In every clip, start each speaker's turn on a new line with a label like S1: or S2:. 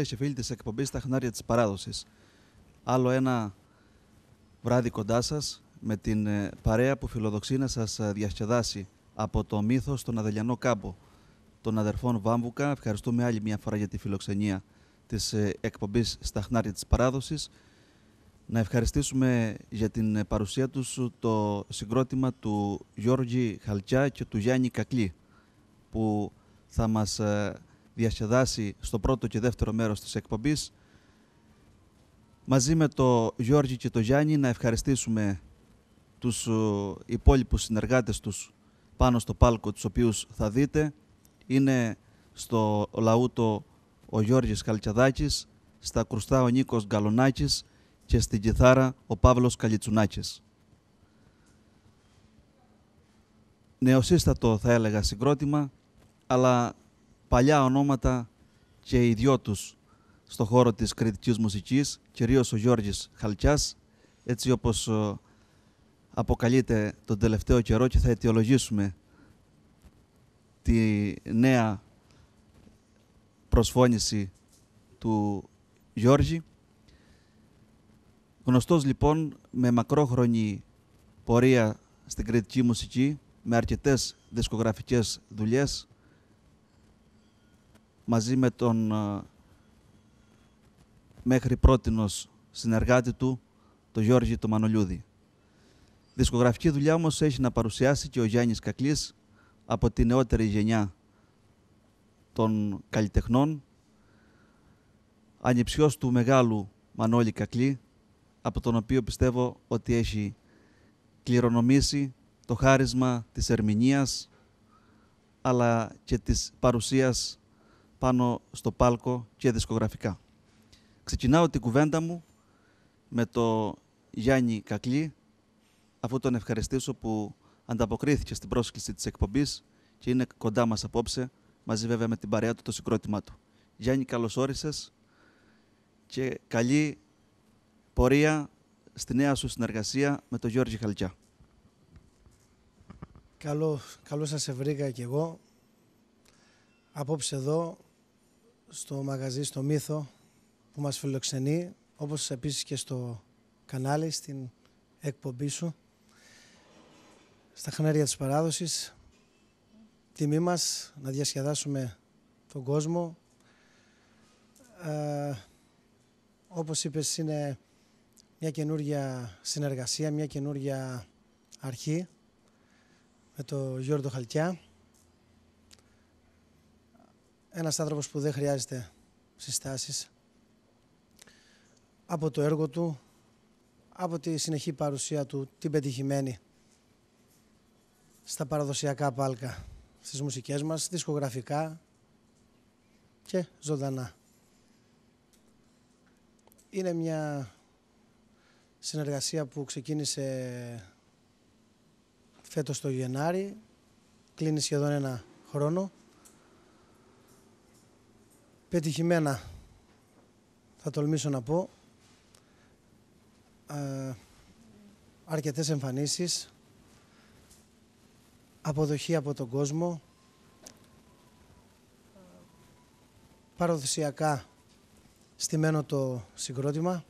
S1: Καλησπέρα φίλε και φίλοι της εκπομπής «Τα χνάρια της παράδοσης». Άλλο ένα βράδυ κοντά σας με την ε, παρέα που φιλοδοξεί να σας ε, διασκεδάσει από το μύθος στον Αδελιανό κάμπο των αδερφών Βάμβουκα. Ευχαριστούμε άλλη μια φορά για τη φιλοξενία της ε, εκπομπής «Στα χνάρια της παράδοσης». Να ευχαριστήσουμε για την παρουσία τους το συγκρότημα του Γιώργη Χαλτιά και του Γιάννη Κακλή που θα μας διασκεδάσει στο πρώτο και δεύτερο μέρος της εκπομπής. Μαζί με το Γιώργη και το Γιάννη να ευχαριστήσουμε τους υπόλοιπους συνεργάτες τους πάνω στο πάλκο τους οποίους θα δείτε. Είναι στο λαούτο ο Γιώργης Καλτσαδάκης, στα κρουστά ο Νίκος Γκαλονάκης και στην κιθάρα ο Παύλος Καλιτσουνάκης. Νεοσύστατο θα έλεγα συγκρότημα, αλλά παλιά ονόματα και οι δυο τους στο χώρο της κριτικής μουσικής, κυρίως ο Γιώργης Χαλκιάς, έτσι όπως ε, αποκαλείται τον τελευταίο καιρό και θα αιτιολογήσουμε τη νέα προσφώνηση του Γιώργη. Γνωστός λοιπόν με μακρόχρονη πορεία στην κριτική μουσική, με αρκετές δισκογραφικές δουλειές, μαζί με τον ε, μέχρι πρότινος συνεργάτη του, τον Γιώργη το Μανολιούδη. Δισκογραφική δουλειά όμως έχει να παρουσιάσει και ο Γιάννης Κακλής από τη νεότερη γενιά των καλλιτεχνών, ανιψιός του μεγάλου Μανώλη Κακλή, από τον οποίο πιστεύω ότι έχει κληρονομήσει το χάρισμα της ερμηνείας, αλλά και της παρουσίας πάνω στο πάλκο και δισκογραφικά. Ξεκινάω την κουβέντα μου με το Γιάννη Κακλή, αφού τον ευχαριστήσω που ανταποκρίθηκε στην πρόσκληση της εκπομπής και είναι κοντά μας απόψε, μαζί βέβαια με την παρέα του το συγκρότημά του. Γιάννη, καλώς όρισες και καλή πορεία στη νέα σου συνεργασία με τον Γιώργη Χαλκιά.
S2: Καλό, καλό σας βρήκα και εγώ. Απόψε εδώ στο μαγαζί, στο Μύθο που μας φιλοξενεί, όπως επίσης και στο κανάλι, στην εκπομπή σου, στα χνάρια της παράδοσης. Τιμή μας να διασκεδάσουμε τον κόσμο. Ε, όπως είπες, είναι μια καινούργια συνεργασία, μια καινούργια αρχή με τον Γιώργο Χαλκιά ένας άνθρωπος που δεν χρειάζεται συστάσεις από το έργο του, από τη συνεχή παρουσία του, την πετυχημένη στα παραδοσιακά πάλκα, στις μουσικές μας, δισκογραφικά και ζωντανά. Είναι μια συνεργασία που ξεκίνησε φέτος το Γενάρη, κλείνει σχεδόν ένα χρόνο πετυχημένα. Θα τολμήσω να πω. Ε, αρκετές εμφανίσεις. Αποδοχή από τον κόσμο. Παραδοσιακά στημένο το συγκρότημα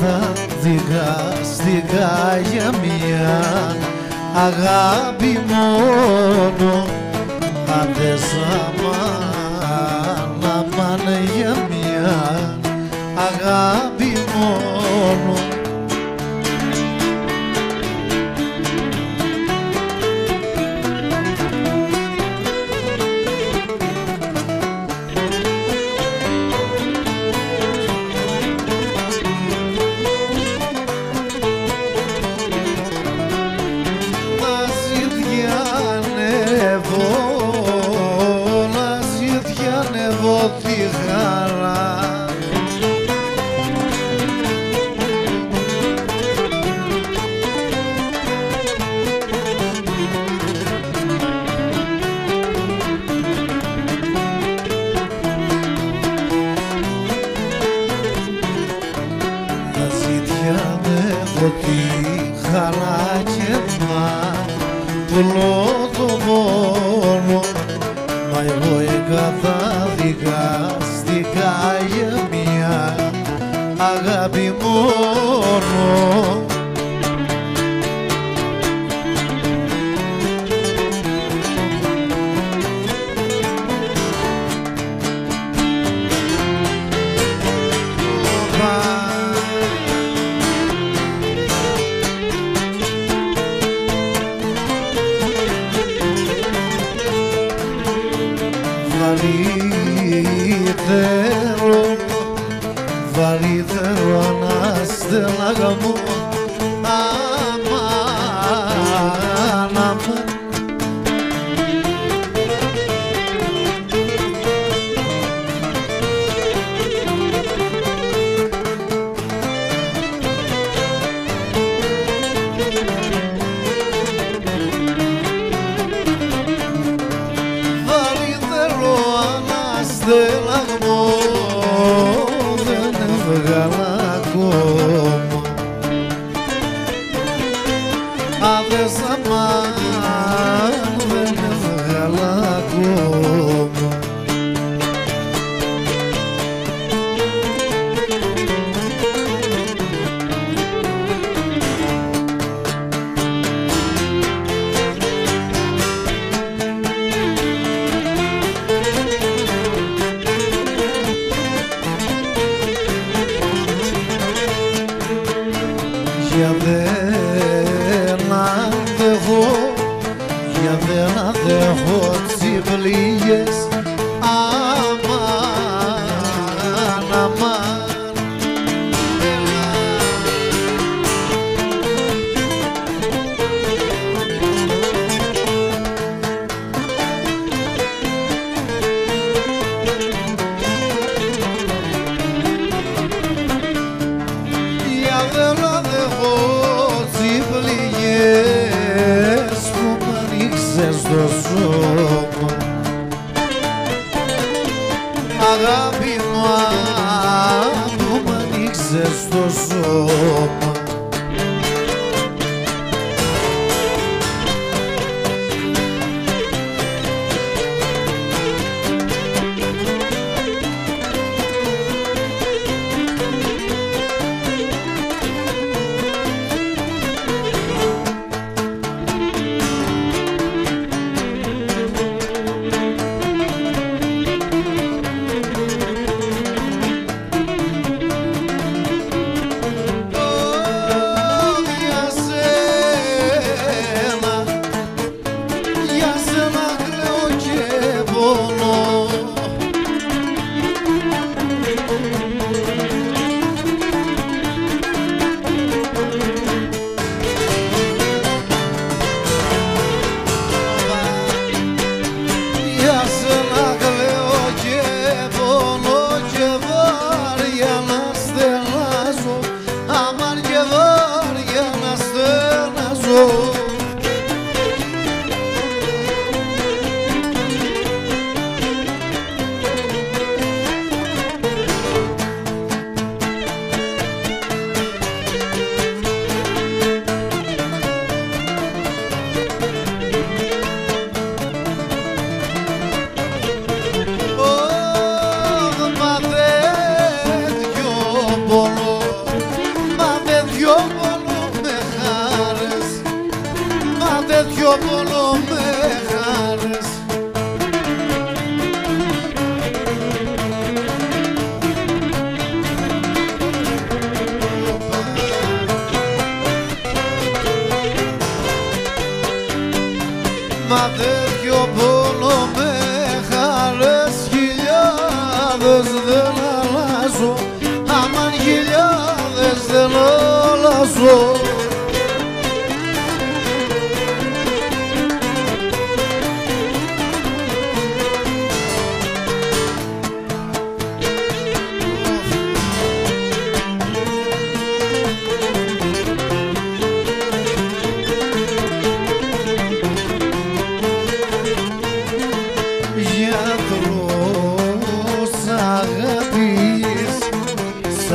S3: καταδικαστικά για μια αγάπη μόνο. Αν δεν σ' για μια αγάπη μόνο. livre lié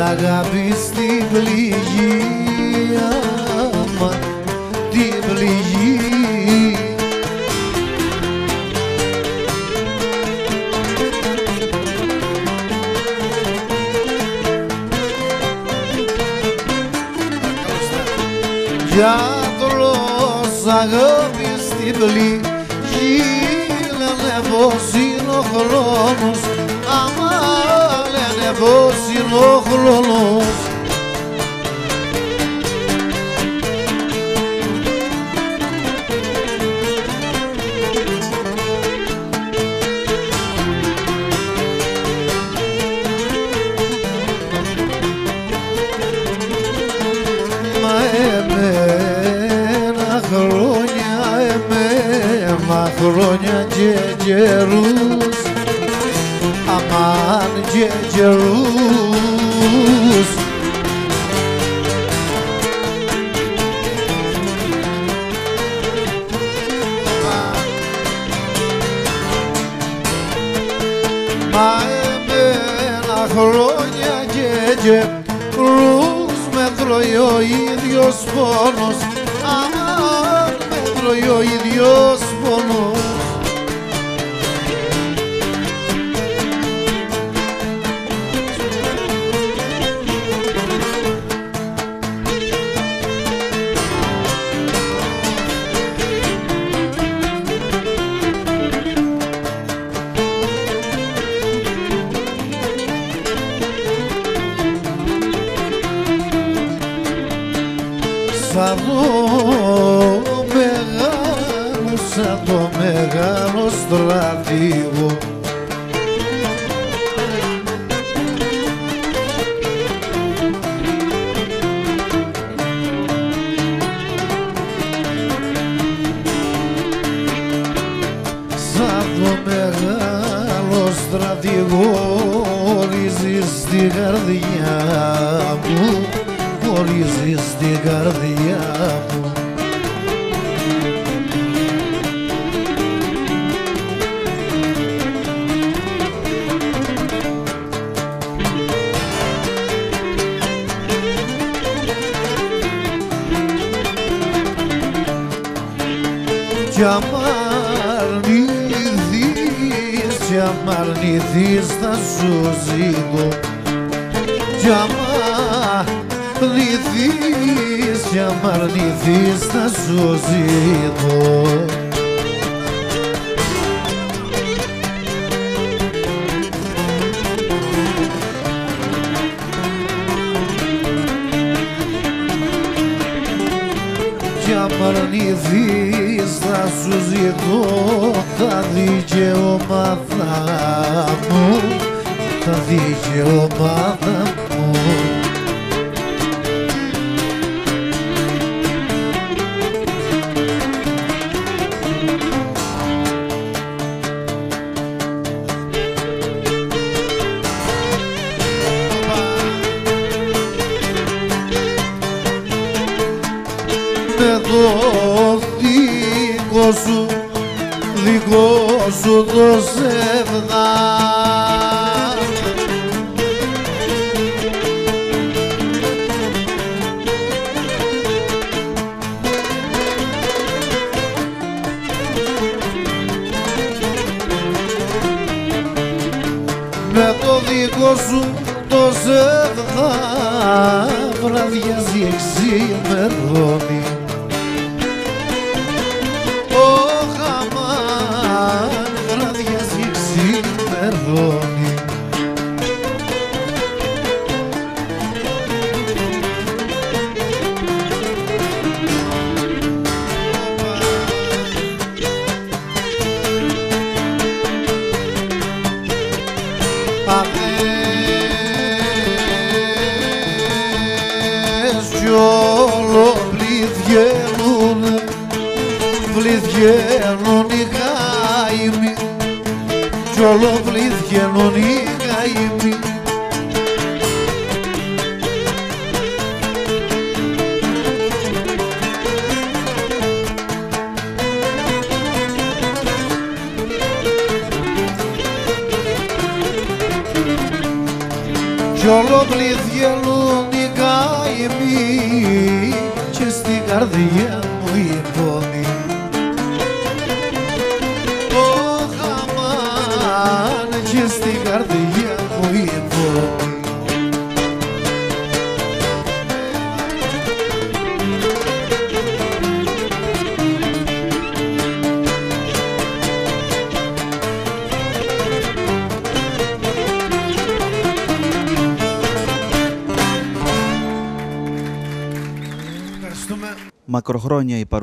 S3: αγάπης στην πληγή. Άμα την πληγή. Γιατρός αγάπης στην πληγή λένε πως είναι ο χρόνος. Άμα λένε πως είναι ο χρόνος Μα εμένα χρόνια, εμένα χρόνια και καιρούς Αμάν και καιρούς Μα εμένα χρόνια και καιρούς με τρώει ο ίδιος πόνος Αμάν με τρώει ο ίδιος αρνηθείς θα σου ζητώ τα δικαιώματα μου τα δικαιώματα μου δικό σου κι όλο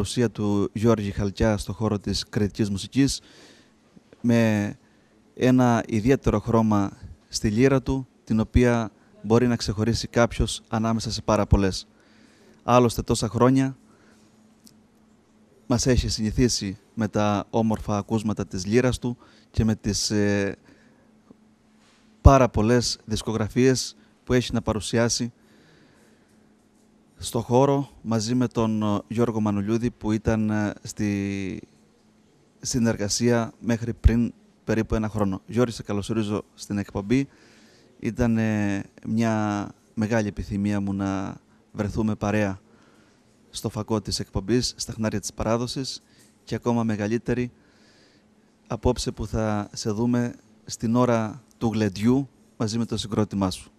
S1: παρουσία του Γιώργη Χαλκιά στο χώρο της κριτικής μουσικής με ένα ιδιαίτερο χρώμα στη λύρα του την οποία μπορεί να ξεχωρίσει κάποιος ανάμεσα σε πάρα πολλές. Άλλωστε τόσα χρόνια μας έχει συνηθίσει με τα όμορφα ακούσματα της λύρας του και με τις ε, πάρα πολλές δισκογραφίες που έχει να παρουσιάσει στο χώρο μαζί με τον ε, Γιώργο Μανουλιούδη που ήταν ε, στη συνεργασία μέχρι πριν περίπου ένα χρόνο. Γιώργη, σε καλωσορίζω στην εκπομπή. Ήταν ε, μια μεγάλη επιθυμία μου να βρεθούμε παρέα στο φακό της εκπομπής, στα χνάρια της παράδοσης και ακόμα μεγαλύτερη απόψε που θα σε δούμε στην ώρα του γλεντιού μαζί με το συγκρότημά σου.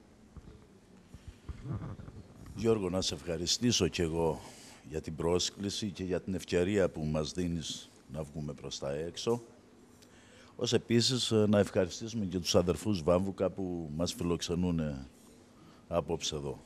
S4: Γιώργο, να σε ευχαριστήσω και εγώ για την πρόσκληση και για την ευκαιρία που μας δίνεις να βγούμε προς τα έξω. Ως επίσης ε, να ευχαριστήσουμε και τους αδερφούς Βάμβουκα που μας φιλοξενούν απόψε εδώ.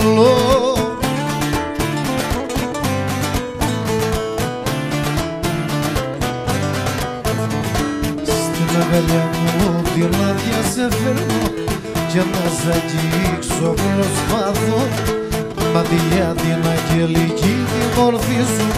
S3: Μυαλό Στην αγκαλιά μου την άδεια σε φέρνω και να σ' αγγίξω προσπαθώ Μα για την αγγελική τη μορφή σου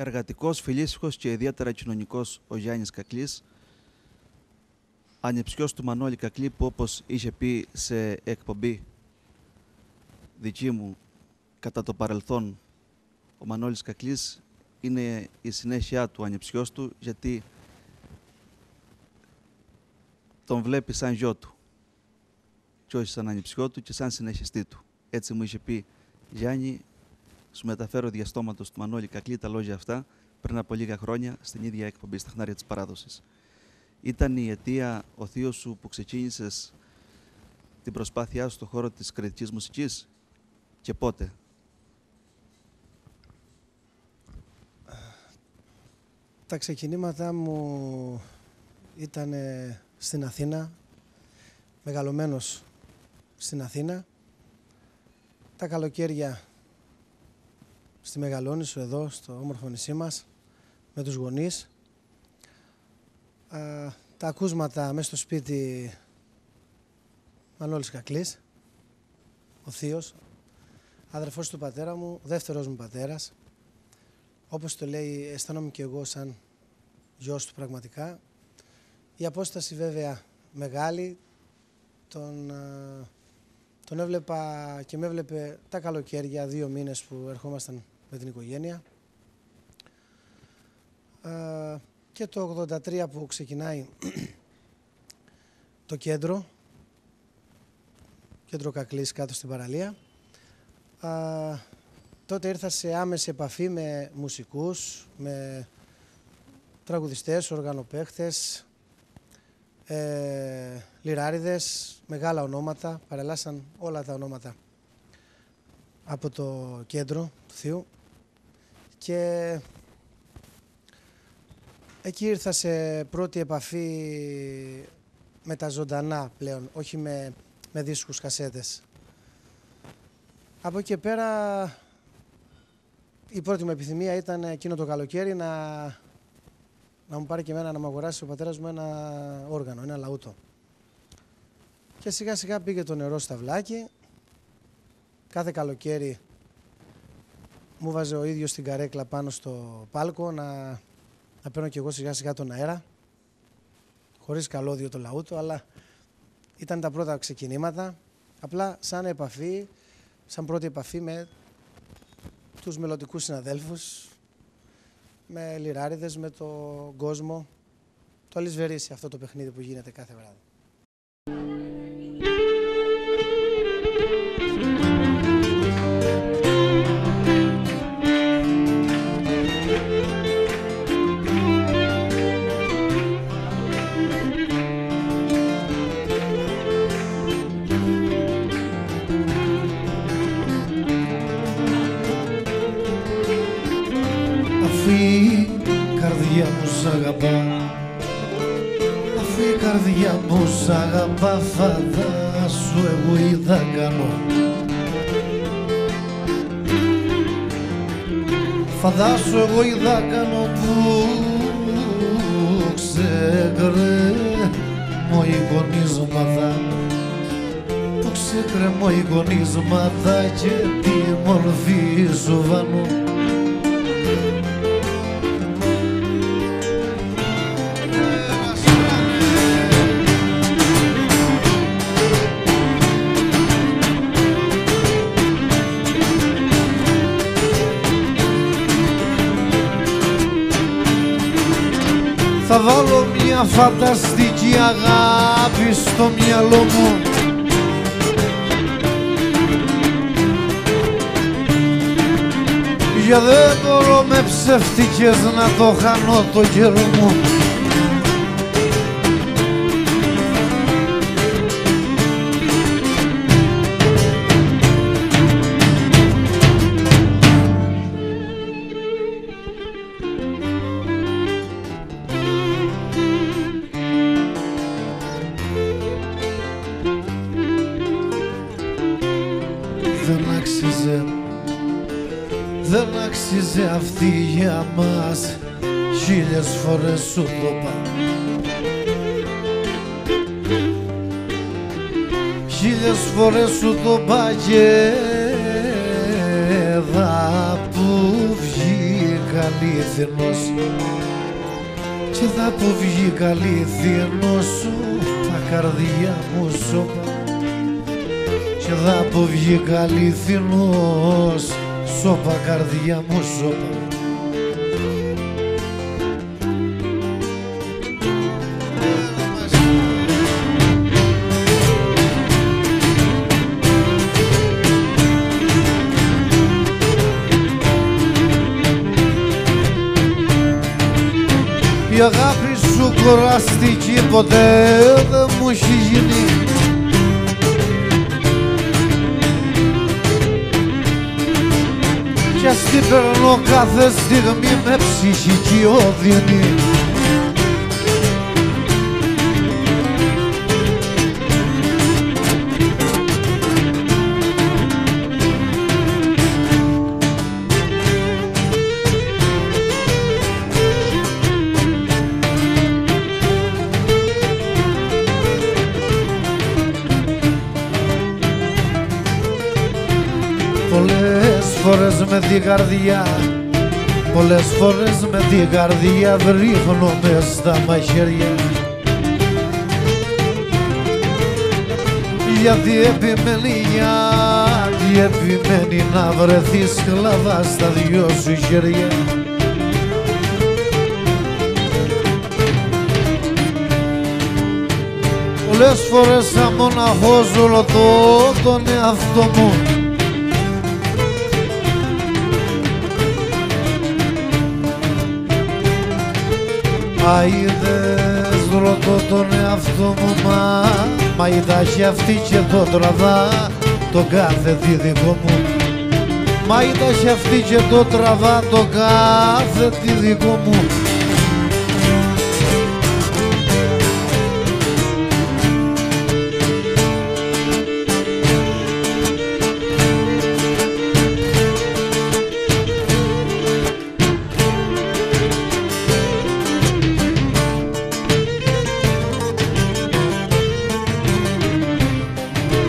S1: Εργατικός, φιλήσυχος και ιδιαίτερα κοινωνικός ο Γιάννης Κακλής, ανεψιός του Μανώλη Κακλή που όπως είχε πει σε εκπομπή δική μου κατά το παρελθόν ο Μανώλης Κακλής είναι η συνέχεια του ανεψιός του γιατί τον βλέπει σαν γιο του και όχι σαν ανεψιό του και σαν συνεχιστή του. Έτσι μου είχε πει Γιάννη, σου μεταφέρω διαστόματος του Μανώλη Κακλή τα λόγια αυτά πριν από λίγα χρόνια στην ίδια εκπομπή στα χνάρια της παράδοσης. Ήταν η αιτία ο θείος σου που ξεκίνησες την προσπάθειά σου στον χώρο της κριτικής μουσικής; Και πότε;
S2: Τα ξεκινήματά μου ήταν στην Αθήνα, μεγαλωμένος στην Αθήνα. Τα καλοκαίρια στη Μεγαλόνισο εδώ, στο όμορφο νησί μας, με τους γονείς. Α, τα ακούσματα μέσα στο σπίτι Μανώλης Κακλής, ο θείος, αδερφός του πατέρα μου, δεύτερος μου πατέρας. Όπως το λέει, αισθάνομαι και εγώ σαν γιος του πραγματικά. Η απόσταση βέβαια μεγάλη, τον, α, τον έβλεπα και με έβλεπε τα καλοκαίρια, δύο μήνες που ερχόμασταν με την οικογένεια. Α, και το 83 που ξεκινάει το κέντρο, κέντρο Κακλής κάτω στην παραλία. Α, τότε ήρθα σε άμεση επαφή με μουσικούς, με τραγουδιστές, οργανοπαίχτες, ε, λιράριδες, μεγάλα ονόματα, παρελάσαν όλα τα ονόματα από το κέντρο του Θείου και εκεί ήρθα σε πρώτη επαφή με τα ζωντανά πλέον, όχι με, με δίσκους κασέτες. Από εκεί και πέρα η πρώτη μου επιθυμία ήταν εκείνο το καλοκαίρι να, να μου πάρει και εμένα να μου αγοράσει ο πατέρας μου ένα όργανο, ένα λαούτο. Και σιγά σιγά πήγε το νερό στα βλάκι. Κάθε καλοκαίρι μου βάζε ο ίδιος την καρέκλα πάνω στο πάλκο να, να παίρνω κι εγώ σιγά σιγά τον αέρα. Χωρίς καλώδιο το λαούτο, αλλά ήταν τα πρώτα ξεκινήματα. Απλά σαν επαφή, σαν πρώτη επαφή με τους μελλοντικούς συναδέλφους, με λιράριδες, με τον κόσμο. Το αλυσβερίσι αυτό το παιχνίδι που γίνεται κάθε βράδυ.
S3: Αγαπά. Αφού η καρδιά μου σ' αγαπά Φαντάσου εγώ είδα κάνω Φαντάσου εγώ είδα κάνω που ξεκρέμω οι γονίσματα που ξεκρέμω οι γονίσματα και τη μορφή σου βανώ βάλω μια φανταστική αγάπη στο μυαλό μου. Για δεν μπορώ με ψεύτικες να το χάνω το καιρό μου χίλιες φορές σου το είπα χίλιες φορές σου το είπα και δα που βγει αλήθινος και δα που βγει αλήθινος σου τα καρδιά μου σώπα και δα που βγει αλήθινος σώπα καρδιά μου σώπα κουραστική ποτέ δεν μου έχει γίνει Κι ας την περνώ κάθε στιγμή με ψυχική οδύνη με την καρδιά Πολλές φορές με την καρδιά βρίχνω μες στα μαχαίρια. Γιατί επιμένει, γιατί επιμένει να βρεθείς σκλαβά στα δυο σου χέρια. Πολλές φορές αμοναχώς όλο το τον εαυτό μου Αίδες ρωτώ τον εαυτό μου μα Μα η αυτή και το τραβά το κάθε τι δικό μου. Μα η αυτή και το τραβά το κάθε τι δικό μου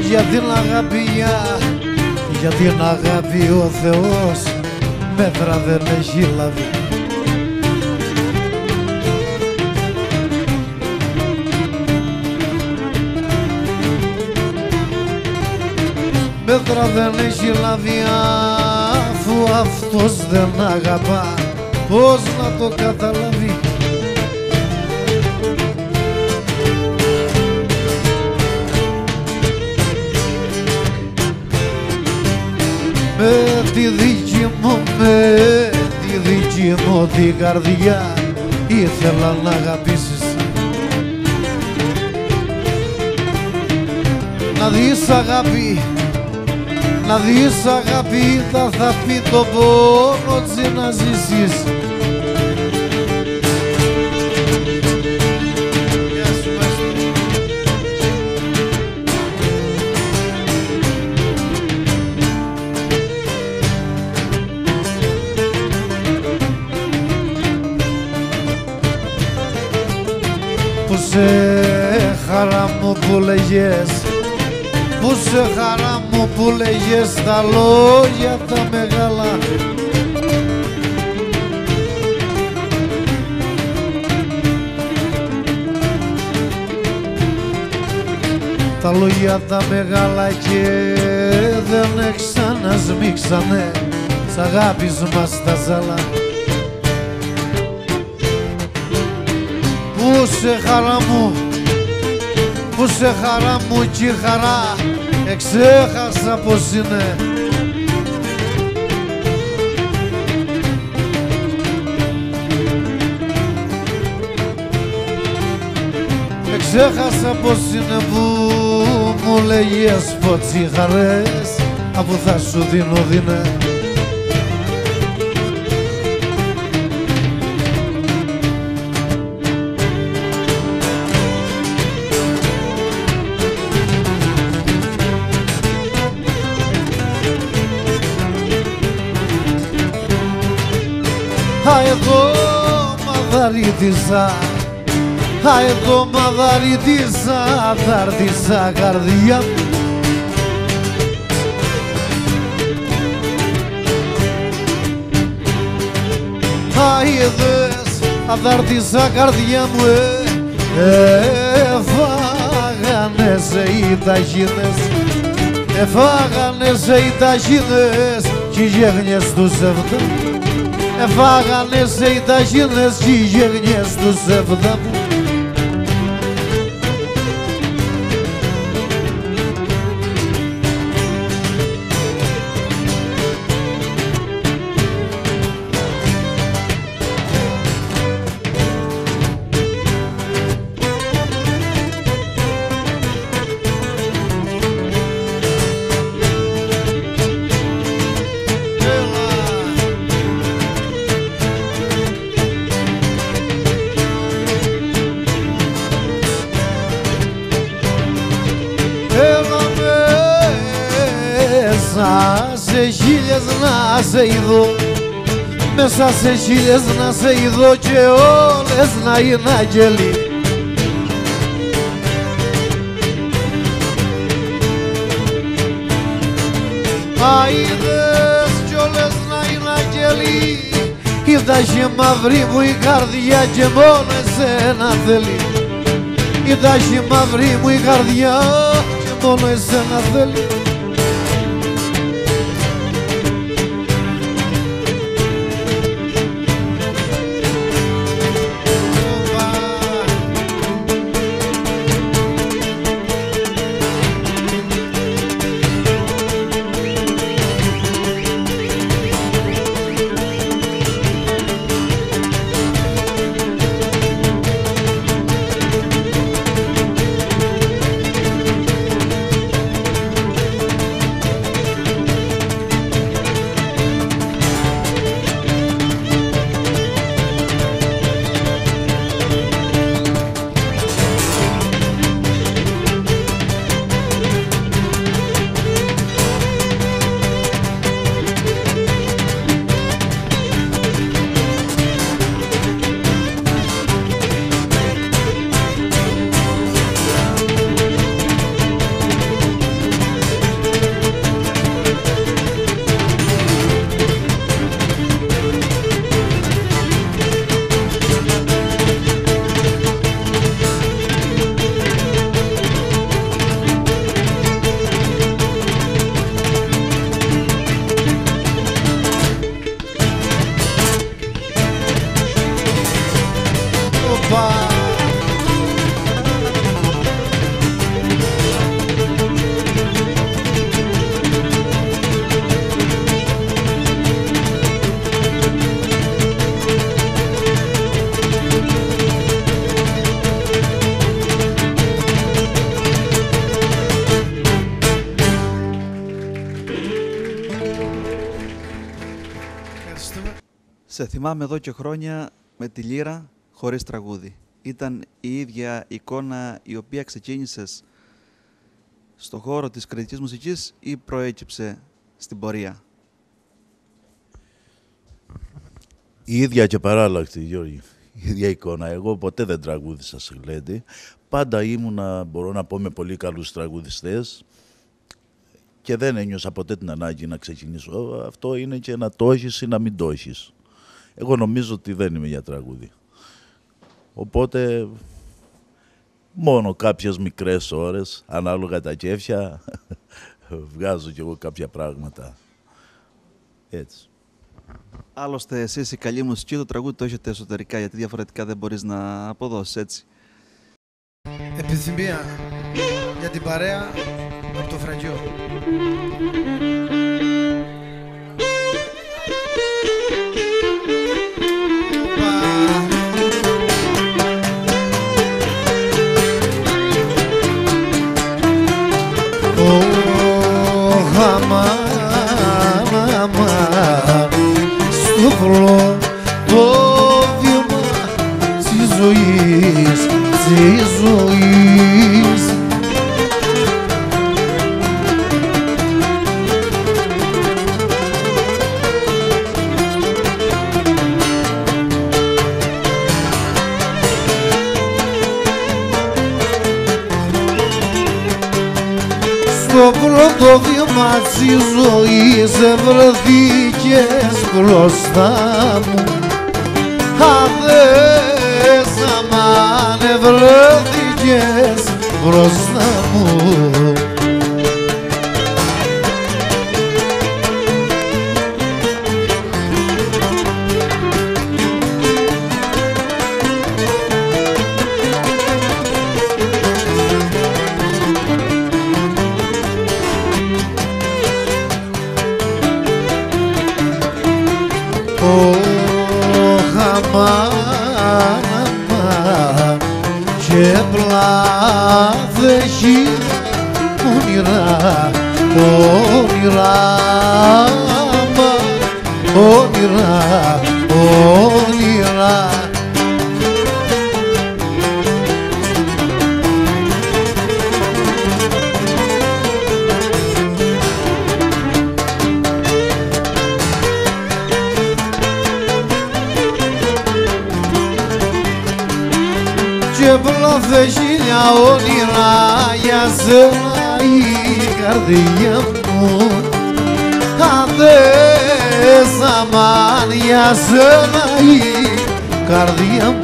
S3: για την αγάπη για, για την αγάπη ο Θεός μέτρα δεν έχει λάβει. Μέτρα δεν έχει λάβει αφού αυτός δεν αγαπά. Πώς να το καταλάβει; Με τη δική μου, με τη δική μου την καρδιά ήθελα να αγαπήσεις. Να δεις αγάπη, να δεις αγάπη θα θα πει το πόνο τσι να ζήσεις σε χαρά μου που λέγες που σε χαρά μου που λέγες τα λόγια τα μεγάλα. Τα λόγια τα μεγάλα και δεν έχεις να σμίξανε σ' αγάπης μας τα ζάλα Πού σε χαρά μου, πού σε χαρά μου κι η χαρά εξέχασα πως είναι. Εξέχασα πως είναι που μου λέγες ποτσι χαρές αφού θα σου δίνω δίνες μαδαρίτησα Α, εγώ μαδαρίτησα Δάρτησα καρδιά μου. Άιδες, αδάρτησα καρδιά μου ε, Εφάγανες σε οι ταχύνες Εφάγανες σε οι ταχύνες κι οι γέγνιες τους εβδομ Εφάγανε σε οι ταχύνες κι οι γέγνιες να σε ειδώ. Μέσα σε χίλιες να σε ειδώ και όλες να είναι αγγελοί Αίδες κι όλες να είναι αγγελοί Είδα και μαύρη μου η καρδιά και μόνο εσένα θέλει. Είδα και μαύρη μου η καρδιά και μόνο εσένα θέλει
S1: θυμάμαι εδώ και χρόνια με τη λύρα χωρίς τραγούδι. Ήταν η ίδια εικόνα η οποία ξεκίνησες στο χώρο της κριτικής μουσικής ή προέκυψε στην πορεία;
S4: Η ίδια και παράλλακτη, Γιώργη. Η ίδια εικόνα. Εγώ ποτέ δεν τραγούδισα σε γλέντι. Πάντα ήμουνα, μπορώ να πω, με πολύ καλούς τραγουδιστές και δεν ένιωσα ποτέ την ανάγκη να ξεκινήσω. Αυτό είναι και να το έχεις ή να μην το έχεις. Εγώ νομίζω ότι δεν είμαι για τραγούδι. Οπότε μόνο κάποιες μικρές ώρες, ανάλογα τα κέφια, βγάζω κι εγώ κάποια πράγματα. Έτσι.
S1: Άλλωστε, εσείς η καλή μουσική, το τραγούδι το έχετε εσωτερικά, γιατί διαφορετικά δεν μπορείς να αποδώσεις έτσι.
S2: Επιθυμία για την παρέα από το φραγιό.
S3: Στο πρώτο βήμα της ζωής, της ζωής Στο πρώτο βήμα της ζωής βρεθήκες μπροστά μου Αδέσα μάνε βρεθήκες μπροστά μου αμάν για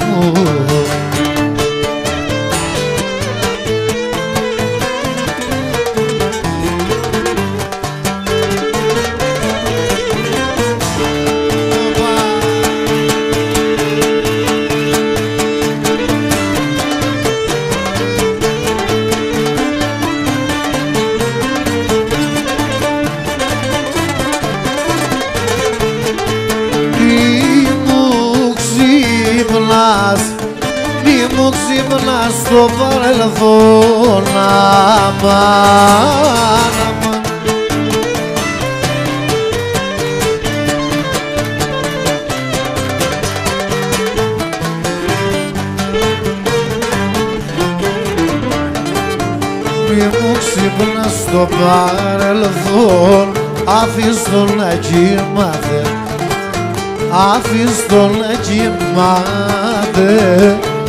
S3: άφης τον να κοιμάται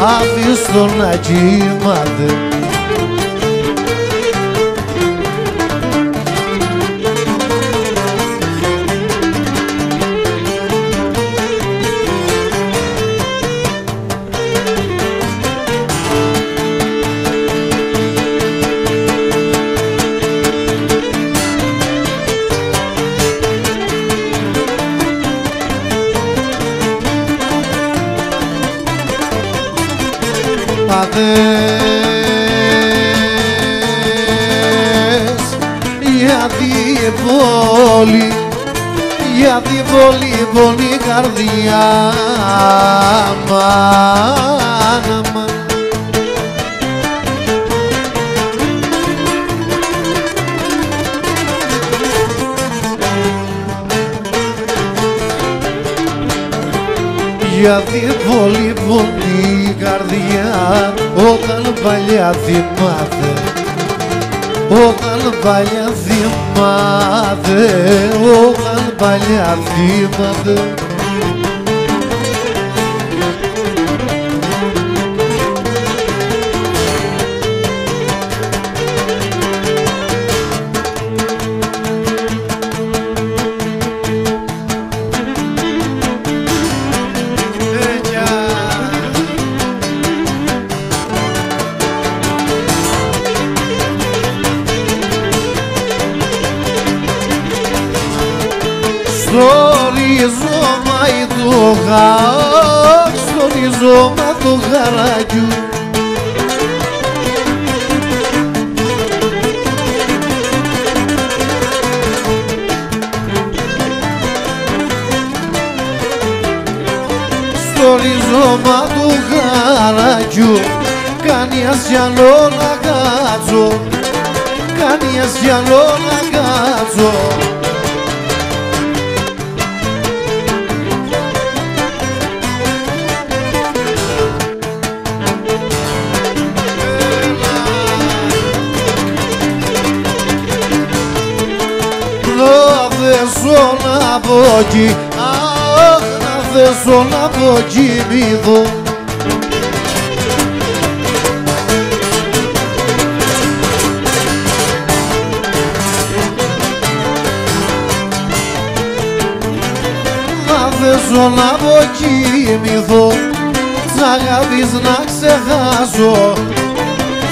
S3: άφης τον πόλη γιατί η πόλη πονεί η καρδιά αμάν, αμάν. Γιατί πολύ πονεί η καρδιά όταν παλιά θυμάται όταν παλιά θυμάται όταν παλιά θυμάται κάνει ασιαλό να κάτσω. Κάνει ασιαλό να κάτσω. Να δέσω να πω εκεί Αχ, να δέσω να πω εκεί μη δω Να δέσω να πω κοιμηθώ Σ' αγάπης να ξεχάσω.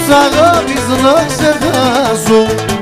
S3: Σ' αγάπης να ξεχάσω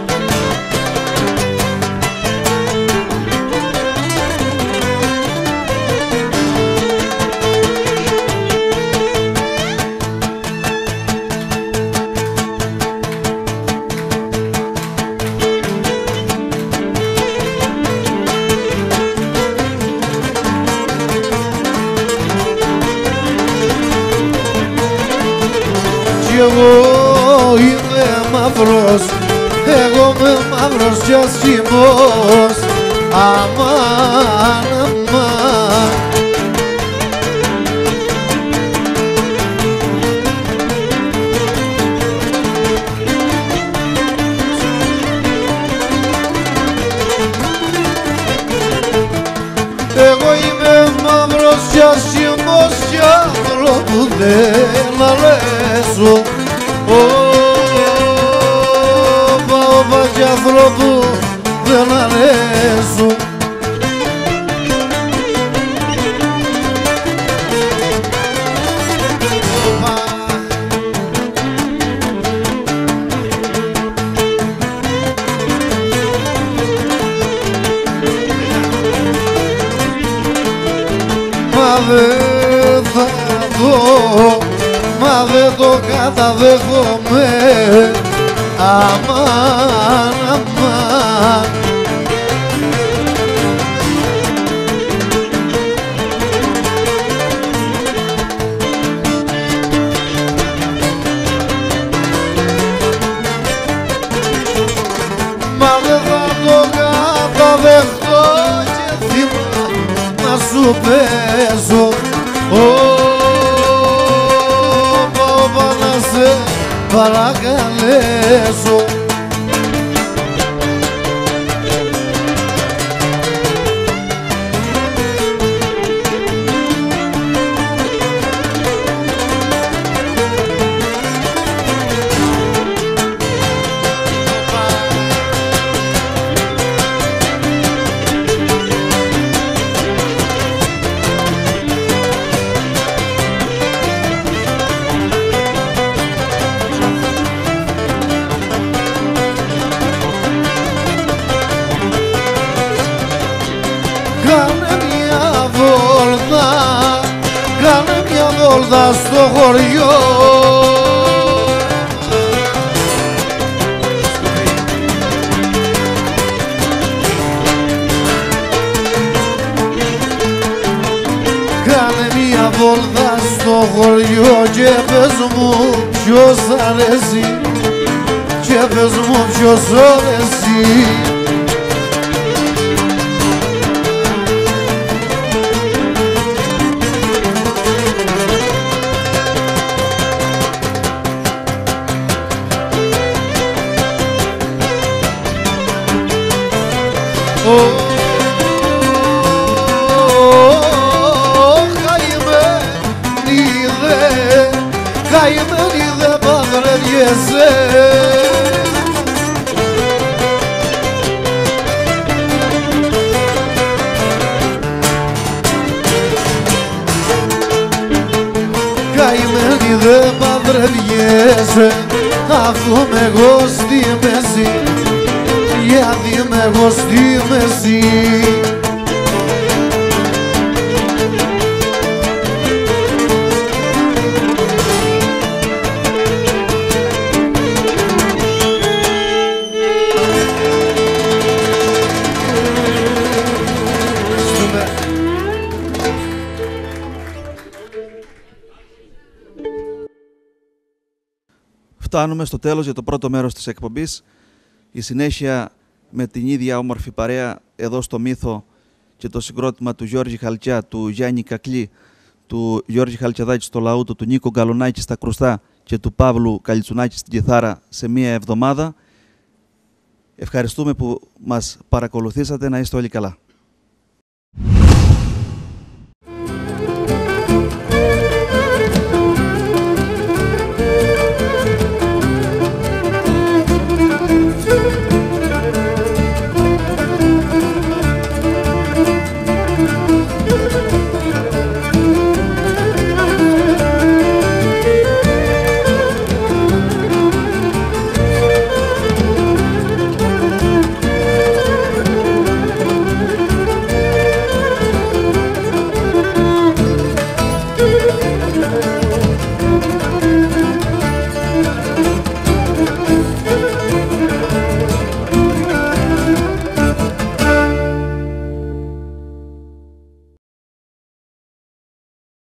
S3: μαύρος κι ασκημός Αμάν, αμάν. Εγώ είμαι μαύρος κι ασκημός κι άνθρωπο δεν αρέσω Όπα, όπα κι ανθρώπου δεν αρέσω Μα δεν θα δω, μα δεν το καταδέχομαι. Αμάν,
S1: φτάνουμε στο τέλος για το πρώτο μέρος της εκπομπής. Η συνέχεια με την ίδια όμορφη παρέα εδώ στο Μύθο και το συγκρότημα του Γιώργη Χαλτσιά, του Γιάννη Κακλή, του Γιώργη Χαλτσιαδάκη στο λαούτο, του Νίκο Γκαλονάκη στα κρουστά και του Παύλου Καλιτσουνάκη στην κιθάρα σε μία εβδομάδα. Ευχαριστούμε που μας παρακολουθήσατε. Να είστε όλοι καλά.